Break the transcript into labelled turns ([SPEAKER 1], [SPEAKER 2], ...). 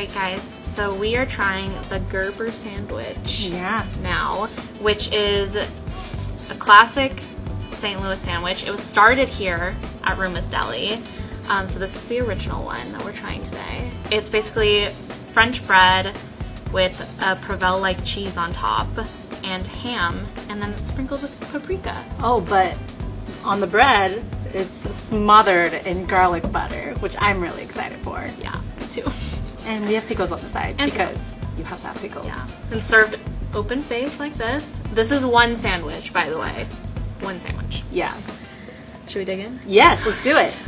[SPEAKER 1] right, guys. So we are trying the Gerber sandwich
[SPEAKER 2] Yeah.
[SPEAKER 1] now, which is a classic St. Louis sandwich. It was started here at Ruma's Deli. Um, so this is the original one that we're trying today. It's basically French bread with a Provel-like cheese on top and ham, and then it's sprinkled with paprika.
[SPEAKER 2] Oh, but on the bread, it's smothered in garlic butter, which I'm really excited for.
[SPEAKER 1] Yeah, me too.
[SPEAKER 2] And we have pickles on the side
[SPEAKER 1] And
[SPEAKER 2] because you have to have pickles.
[SPEAKER 1] Yeah. And served open face like this. This is one sandwich, by the way. One sandwich.
[SPEAKER 2] Yeah.
[SPEAKER 1] Should we dig in?
[SPEAKER 2] Yes, let's do it.